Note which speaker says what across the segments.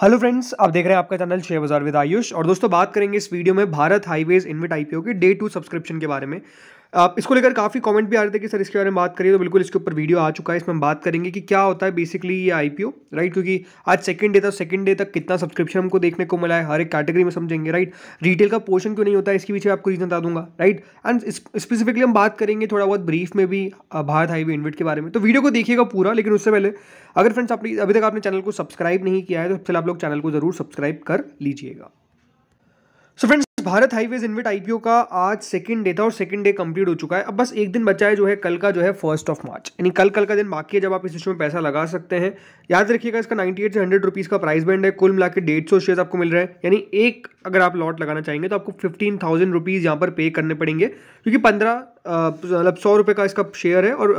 Speaker 1: Hello friends आप देख रहे हैं आपका चैनल शेयर बाज़ार विद आयुष और दोस्तों, बात करेंगे इस वीडियो में भारत हाईवेज इनविट आईपीओ के डे टू सब्सक्रिप्शन के बारे में। आप इसको लेकर काफ़ी कमेंट भी आ रहे थे कि सर इसके बारे में बात करिए तो बिल्कुल इसके ऊपर वीडियो आ चुका है। इसमें हम बात करेंगे कि क्या होता है बेसिकली ये आईपीओ राइट क्योंकि आज सेकंड डे था सेकंड डे तक कितना सब्सक्रिप्शन हमको देखने को मिला है, हर एक कैटेगरी में समझेंगे राइट रिटेल का पोर्शन क्यों नहीं होता है, इसके पीछे आपको रीजन बता दूँगा राइट एंड स्पेसिफिकली हम बात करेंगे थोड़ा बहुत ब्रीफ में भी भारत हाईवे इन्विट के बारे में। तो वीडियो को देखिएगा पूरा, लेकिन उससे पहले अगर फ्रेंड्स आपने, अभी तक आपने चैनल को सब्सक्राइब नहीं किया है तो फिर आप लोग चैनल को ज़रूर सब्सक्राइब कर लीजिएगा। So friends Bharat highways InvIT IPO का आज सेकंड डे था और सेकंड डे कंप्लीट हो चुका है। अब बस एक दिन बचा है जो है, कल का जो है फ़र्स्ट ऑफ़ मार्च यानी कल कल का दिन बाकी है जब आप इस इशू में पैसा लगा सकते हैं। याद रखिएगा, इसका 98 से 100 रुपीज़ का प्राइस बैंड है। कुल मिला के डेढ़ सौ शेयर आपको मिल रहे हैं। यानी एक अगर आप लॉट लगाना चाहेंगे तो आपको फिफ्टीन थाउज़ेंड रुपीज़ यहाँ पर पे करने पड़ेंगे। क्योंकि पंद्रह मतलब सौ रुपये का इसका शेयर है और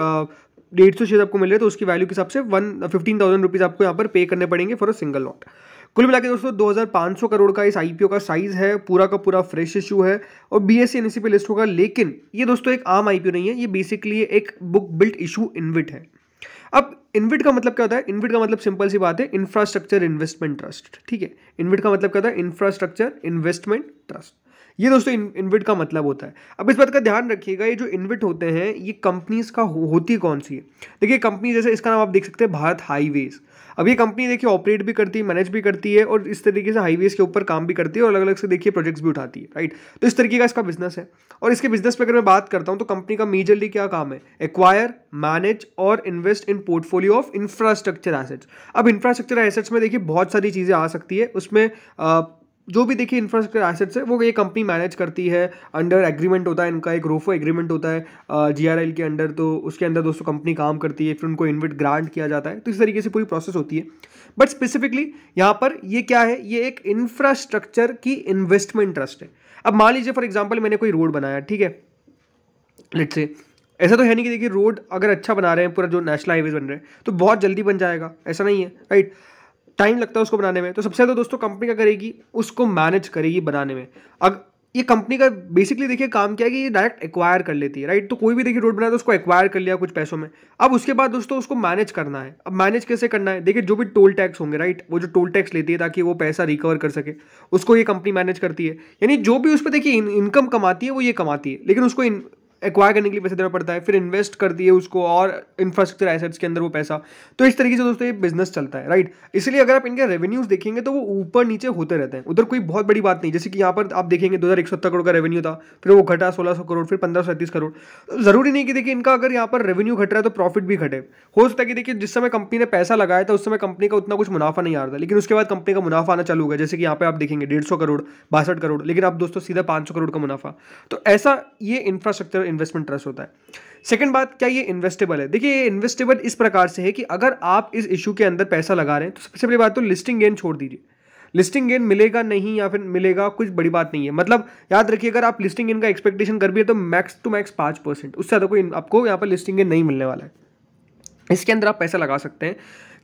Speaker 1: डेढ़ सौ शेयर आपको मिल रहे हैं तो उसकी वैल्यू के हिसाब से वन फिफ्टीन थाउज़ेंड रुपीज़ आपको यहाँ पर पे करने पड़ेंगे फॉर अ सिंगल लॉट कुल मिला दोस्तों 2500 करोड़ का इस आईपीओ का साइज़ है, पूरा का पूरा फ्रेश इशू है और बीएससी एनएससी पे लिस्ट होगा, लेकिन ये दोस्तों एक आम आईपीओ नहीं है, ये बेसिकली एक बुक बिल्ट इशू इनविट है। अब इनविट का मतलब क्या होता है? इनविट का मतलब सिंपल सी बात है इंफ्रास्ट्रक्चर इन्वेस्टमेंट ट्रस्ट ठीक है? इनविट का मतलब क्या होता है? इंफ्रास्ट्रक्चर इन्वेस्टमेंट ट्रस्ट ये दोस्तों इन्विट का मतलब होता है। अब इस बात का ध्यान रखिएगा ये जो इन्विट होते हैं ये कंपनीज़ का हो, होती कौन सी है? देखिए कंपनी जैसे इसका नाम आप देख सकते हैं भारत हाईवेज। अब ये कंपनी देखिए ऑपरेट भी करती है मैनेज भी करती है और इस तरीके से हाईवेज के ऊपर काम भी करती है और अलग अलग से देखिए प्रोजेक्ट्स भी उठाती है राइट? तो इस तरीके का इसका बिज़नेस है। और इसके बिज़नेस पर अगर मैं बात करता हूँ तो कंपनी का मेजरली क्या काम है? एक्वायर मैनेज और invest in portfolio of infrastructure assets अब इंफ्रास्ट्रक्चर एसेट्स में देखिए बहुत सारी चीज़ें आ सकती है। उसमें जो भी देखिए इंफ्रास्ट्रक्चर एसेट्स है, वो ये कंपनी मैनेज करती है अंडर एग्रीमेंट होता है इनका, एक रोफो एग्रीमेंट होता है जीआरएल के अंडर तो उसके अंदर दोस्तों कंपनी काम करती है, फिर उनको इन्विट ग्रांट किया जाता है तो इस तरीके से पूरी प्रोसेस होती है। बट स्पेसिफिकली यहाँ पर ये क्या है? ये एक इंफ्रास्ट्रक्चर की इन्वेस्टमेंट ट्रस्ट है। अब मान लीजिए फॉर एग्ज़ाम्पल मैंने कोई रोड बनाया, ठीक है? लेट से ऐसा तो है नहीं कि देखिए रोड अगर अच्छा बना रहे हैं, पूरा जो नेशनल हाईवेज बन रहे हैं तो बहुत जल्दी बन जाएगा, ऐसा नहीं है राइट टाइम लगता है उसको बनाने में तो सबसे ज़्यादा दोस्तों कंपनी क्या करेगी? उसको मैनेज करेगी बनाने में। अब ये कंपनी का बेसिकली देखिए काम क्या है कि ये डायरेक्ट एक्वायर कर लेती है राइट तो कोई भी देखिए रोड बनाया तो उसको एक्वायर कर लिया कुछ पैसों में। अब उसके बाद दोस्तों उसको मैनेज करना है। अब मैनेज कैसे करना है? देखिए जो भी टोल टैक्स होंगे राइट वो जो टोल टैक्स लेती है ताकि वो पैसा रिकवर कर सके। उसको ये कंपनी मैनेज करती है। यानी जो भी उस पर देखिए इनकम कमाती है, वो ये कमाती है। लेकिन उसको एक्वायर करने के लिए पैसा देना पड़ता है, फिर इन्वेस्ट करती है उसको और इंफ्रास्ट्रक्चर एसेट्स के अंदर वो पैसा। तो इस तरीके से दोस्तों ये बिज़नेस चलता है राइट इसलिए अगर आप इनके रेवेन्यूज देखेंगे तो वो ऊपर नीचे होते रहते हैं। उधर कोई बहुत बड़ी बात नहीं, जैसे कि यहाँ पर आप देखेंगे दो हज़ार करोड़ का रेवेन्यू था, फिर वो घटा सोलह करोड़, फिर पंद्रह करोड़। तो ज़रूरी नहीं कि देखिए इनका अगर यहाँ पर रेवेन्यू घट रहा है तो प्रॉफिट भी घटे। हो सकता है कि देखिए जिस समय कंपनी ने पैसा लगाया था, उस समय कंपनी का उतना कुछ मुनाफा नहीं आ रहा था, लेकिन उसके बाद कंपनी का मुनाफा आना चालू होगा जैसे कि यहाँ पे आप देखेंगे डेढ़ करोड़, बासठ करोड़, लेकिन आप दोस्तों सीधा पाँच सौ करोड़ का मुनाफा। तो ऐसा ये इंफ्रास्ट्रक्चर इन्वेस्टमेंट ट्रस्ट होता है। सेकंड बात, क्या ये इन्वेस्टेबल है? देखिए, ये इन्वेस्टेबल इस प्रकार से है कि अगर आप इस इशू के अंदर पैसा लगा रहे हैं तो सबसे बड़ी बात तो लिस्टिंग गेन छोड़ दीजिए। लिस्टिंग गेन मिलेगा नहीं या फिर मिलेगा, कुछ बड़ी बात नहीं है। मतलब याद रखिए, अगर आप लिस्टिंग गेन का एक्सपेक्टेशन कर भी है तो मैक्स टू मैक्स पाँच परसेंट। उससे ज़्यादा कोई आपको यहाँ पर लिस्टिंग गेन नहीं मिलने वाला है। इसके अंदर आप पैसा लगा सकते हैं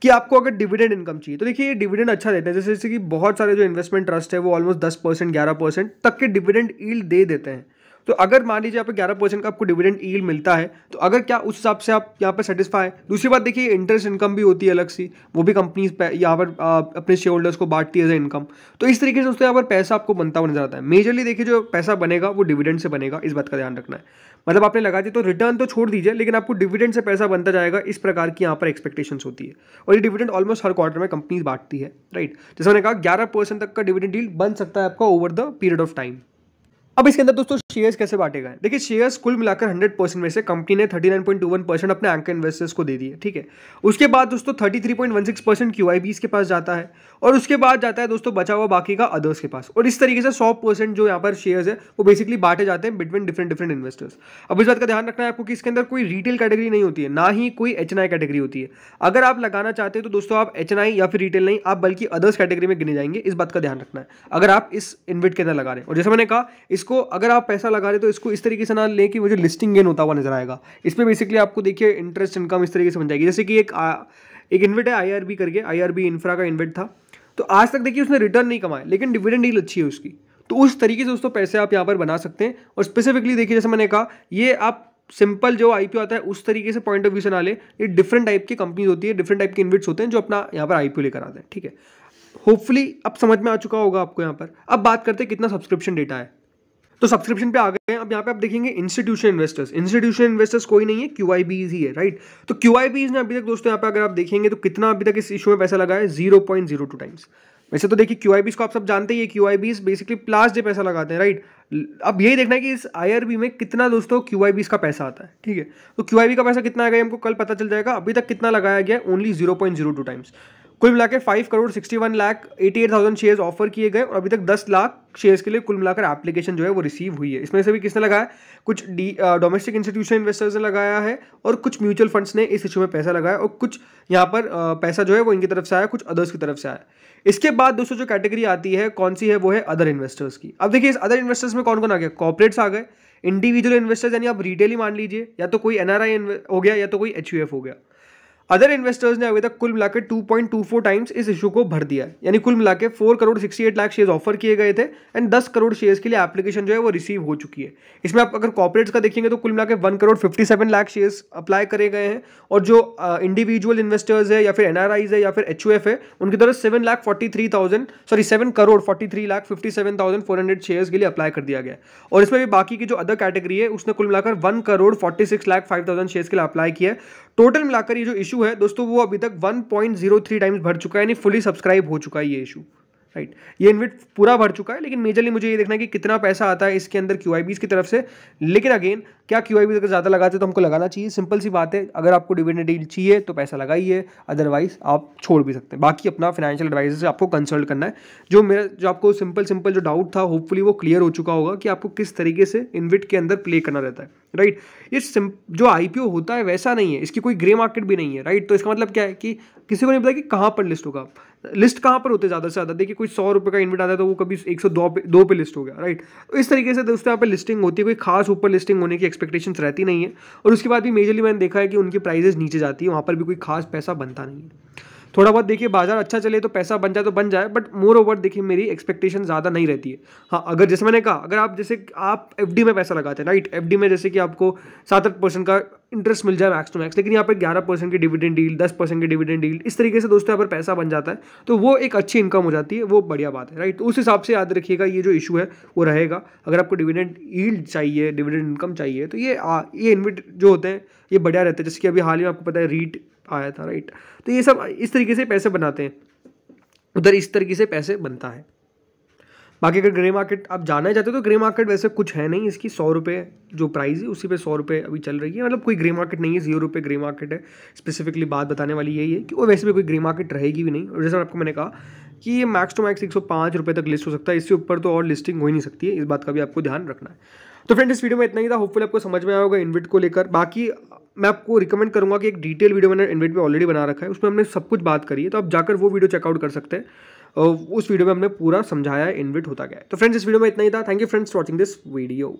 Speaker 1: कि आपको अगर डिविडेंड इनकम चाहिए तो देखिए, ये डिविडेंड अच्छा देते हैं। जैसे जैसे कि बहुत सारे जो इन्वेस्टमेंट ट्रस्ट है, वो ऑलमोस्ट दस परसेंट, ग्यारह परसेंट तक के डिविडेंड ईल्ड दे देते हैं। तो अगर मान लीजिए यहाँ पे ग्यारह परसेंट का आपको डिविडेंड ईल मिलता है तो अगर क्या उस हिसाब से आप यहाँ पे सेटिस्फाई दूसरी बात देखिए इंटरेस्ट इनकम भी होती है अलग सी, वो भी कंपनीज़ यहाँ पर अपने शेयर होल्डर्स को बांटती है इनकम तो इस तरीके से दोस्तों यहाँ पर पैसा आपको बनता हुआ नज़र आता है। मेजरली देखिए जो पैसा बनेगा, वो डिविडेंड से बनेगा, इस बात का ध्यान रखना है। मतलब आपने लगा दी तो रिटर्न तो छोड़ दीजिए, लेकिन आपको डिविडेंड से पैसा बनता जाएगा, इस प्रकार की यहाँ पर एक्सपेक्टेशंस होती है। और ये डिविडेंड ऑलमोस्ट हर क्वार्टर में कंपनीज़ बांटती है राइट जैसे मैंने कहा, ग्यारह परसेंट तक का डिविडेंड डील बन सकता है आपका over the period of time अब इसके अंदर दोस्तों शेयर्स कैसे बांटे गए देखिए शेयर्स कुल मिलाकर 100 परसेंट में से कंपनी ने 39.21 परसेंट अपने एंकर इन्वेस्टर्स को दे दिए, ठीक है? उसके बाद दोस्तों 33.16 परसेंट क्यू के पास जाता है और उसके बाद जाता है दोस्तों बचा हुआ बाकी का अदर्स के पास। और इस तरीके से सौ परसेंट जो यहाँ पर शेयर्स है, वो बेसिकली बांटे जाते हैं बिटवीन डिफरेंट डिफरेंट इन्वेस्टर्स अब इस बात का ध्यान रखना है आपको कि इसके अंदर कोई रिटेल कैटेगरी नहीं होती है, ना ही कोई एचएनआई कैटेगरी होती है। अगर आप लगाना चाहते हैं तो दोस्तों आप एच या फिर रिटेल नहीं, आप बल्कि अदर्स कैटेगरी में गिने जाएँगे, इस बात का ध्यान रखना है। अगर आप इस इन्विट के अंदर लगा रहे हैं, और जैसे मैंने कहा इसको, अगर आप पैसा लगा रहे तो इसको इस तरीके से ना लें कि मुझे लिस्टिंग गेन होता हुआ नज़र आएगा। इसमें बेसिकली आपको देखिए इंटरेस्ट इनकम इस तरीके से बन जाएगी। जैसे कि एक एक इन्विट है आई करके आई इंफ्रा का इन्वेट था। तो आज तक देखिए उसने रिटर्न नहीं कमाया, लेकिन डिविडेंड डील अच्छी है उसकी। तो उस तरीके से दोस्तों पैसे आप यहाँ पर बना सकते हैं। और स्पेसिफिकली देखिए, जैसे मैंने कहा, ये आप सिंपल जो आईपीओ आता है, उस तरीके से पॉइंट ऑफ़ व्यू से ना ले। ये डिफरेंट टाइप की कंपनीज़ होती है डिफरेंट टाइप के इन्विट्स होते हैं, जो अपना यहाँ पर आईपीओ लेकर आते हैं। ठीक है? होपफुली अब समझ में आ चुका होगा आपको यहाँ पर। अब बात करते हैं कितना सब्सक्रिप्शन डेटा है। तो सब्सक्रिप्शन पे आ गए हैं। अब यहाँ पे आप देखेंगे इंस्टीट्यूशन इन्वेस्टर्स इंस्टीट्यूशन इन्वेस्टर्स कोई नहीं है क्यू ही है राइट तो क्यू ने अभी तक दोस्तों यहाँ पे अगर आप देखेंगे तो कितना अभी तक इस इशू में पैसा लगा है? Zero point zero two times वैसे तो देखिए क्यू को आप सब जानते ही है क्यू बेसिकली प्लास डे पैसा लगाते हैं राइट अब यही देखना है कि इस आई में कितना दोस्तों क्यू का पैसा आता है, ठीक है? तो क्यू का पैसा कितना आ गया हमको कल पता चल जाएगा। अभी तक कितना लगाया गया only zero point zero two times कुल मिला के five crore sixty one lakh eighty eight thousand share offer किए गए और अभी तक दस लाख शेयर्स के लिए कुल मिलाकर एप्लीकेशन जो है वो रिसीव हुई है। इसमें से भी किसने लगाया? कुछ डी डोमेस्टिक इंस्टीट्यूशन इन्वेस्टर्स ने लगाया है और कुछ म्यूचुअल फंड्स ने इस इशू में पैसा लगाया और कुछ यहाँ पर पैसा जो है वो इनकी तरफ़ से आया, कुछ अदर्स की तरफ़ से आया। इसके बाद दोस्तों जो कैटेगरी आती है, कौन सी है? वो है अदर इन्वेस्टर्स की। अब देखिए इस अदर इन्वेस्टर्स में कौन कौन आ गया? कॉपरेट्स आ गए। इंडिविजुअल इन्वेस्टर्स यानी आप रिटेल ही मान लीजिए, या तो कोई एनआरआई हो गया या तो कोई एचयूएफ हो गया। अदर इन्वेस्टर्स ने अभी तक कुल मिलाकर 2.24 टाइम्स इस इशू को भर दिया है। यानी कुल मिलाकर 4 करोड़ 68 लाख शेयर्स ऑफ़र किए गए थे एंड 10 करोड़ शेयर्स के लिए एप्लीकेशन जो है वो रिसीव हो चुकी है। इसमें आप अगर कॉपरेट्स का देखेंगे तो कुल मिलाकर 1 करोड़ 57 लाख शेयर्स अप्लाई करे गए हैं और जो इंडिविजुअल इन्वेस्टर्स है या फिर एनआरआईज है या फिर एचयूएफ है, उनकी तरफ़ seven lakh forty three thousand sorry seven crore forty three lakh fifty seven thousand four hundred shares के लिए अप्लाई कर दिया गया और इसमें भी बाकी की जो अदर कैटेगरी है, उसने कुल मिलाकर one crore forty six lakh five thousand shares के लिए अप्लाई किया है। टोटल मिलाकर ये जो इशू है, दोस्तों, वो अभी तक 1.03 टाइम्स भर चुका है, यानी फुली सब्सक्राइब हो चुका है ये इशू राइट ये इन्विट पूरा भर चुका है, लेकिन मेजरली मुझे ये देखना है कि कितना पैसा आता है इसके अंदर क्यू की तरफ़ से। लेकिन अगेन क्या क्यू अगर ज़्यादा लगाते तो हमको लगाना चाहिए। सिंपल सी बात है, अगर आपको डिविडेंड डील चाहिए तो पैसा लगाइए अदरवाइज़ आप छोड़ भी सकते हैं। बाकी अपना फाइनेंशियल एडवाइजर से आपको कंसल्ट करना है। जो मेरा, जो आपको सिंपल सिंपल जो डाउट था होपफुली वो क्लियर हो चुका होगा कि आपको किस तरीके से इन्विट के अंदर प्ले करना रहता है। राइट? ये जो आईपीओ होता है, वैसा नहीं है। इसकी कोई ग्रे मार्केट भी नहीं है, राइट? तो इसका मतलब क्या है कि किसी को नहीं पता कि कहाँ पर लिस्ट होगा। लिस्ट कहाँ पर होते ज़्यादा से ज़्यादा? देखिए, कोई सौ रुपये का इन्विट आता है तो वो कभी एक सौ दो पे दो पे लिस्ट हो गया, राइट? तो इस तरीके से दोस्तों यहाँ पे लिस्टिंग होती है। कोई खास ऊपर लिस्टिंग होने की एक्सपेक्टेशन रहती नहीं है। और उसके बाद भी मेजरली मैंने देखा है कि उनकी प्राइजेस नीचे जाती है, वहाँ पर भी कोई खास पैसा बनता नहीं है। थोड़ा बहुत देखिए बाज़ार अच्छा चले तो पैसा बन जाए तो बन जाए बट मोर ओवर देखिए मेरी एक्सपेक्टेशन ज़्यादा नहीं रहती है। हाँ अगर जैसे मैंने कहा अगर आप जैसे आप एफडी में पैसा लगाते हैं राइट एफडी में जैसे कि आपको सात आठ परसेंट का इंटरेस्ट मिल जाए मैक्स टू मैक्स लेकिन यहाँ पर ग्यारह परसेंट की डिविडेंड डील दस परसेंट की डिविडेंड डील इस तरीके से दोस्तों यहाँ पर पैसा बन जाता है तो वो एक अच्छी इनकम हो जाती है वो बढ़िया बात है राइट तो उस हिसाब से याद रखिएगा ये जो इशू है वो रहेगा। अगर आपको डिविडेंड ईल्ड चाहिए डिविडेंड इनकम चाहिए तो ये आ, ये इन्विट जो होते हैं ये बढ़िया रहते हैं। जैसे कि अभी हाल ही में आपको पता है रीट आया था राइट तो ये सब इस तरीके से पैसे बनाते हैं। उधर इस तरीके से पैसे बनता है। बाकी अगर ग्रे मार्केट आप जाना चाहते हो तो ग्रे मार्केट वैसे कुछ है नहीं। इसकी सौ रुपये जो प्राइस है, उसी पे सौ रुपये अभी चल रही है। मतलब कोई ग्रे मार्केट नहीं है ज़ीरो रुपये ग्रे मार्केट है। स्पेसिफिकली बात बताने वाली यही है कि वो वैसे भी कोई ग्रे मार्केट रहेगी भी नहीं। और जैसे आपको मैंने कहा कि ये मैक्स टू मैक्स एक सौ पाँच रुपये तक लिस्ट हो सकता है। इससे ऊपर तो और लिस्टिंग हो ही नहीं सकती है। इस बात का भी आपको ध्यान रखना है। तो फ्रेंड इस वीडियो में इतना ही था। होपफुल आपको समझ में आया होगा इन्विट को लेकर। बाकी, मैं आपको रिकमेंड करूँगा कि एक डिटेल वीडियो मैंने इन्विट पे ऑलरेडी बना रखा है। उसमें हमने सब कुछ बात करी है तो आप जाकर वो वीडियो चेकआउट कर सकते हैं। उस वीडियो में हमने पूरा समझाया है इन्विट होता गया तो फ्रेंड्स इस वीडियो में इतना ही था। Thank you friends watching this video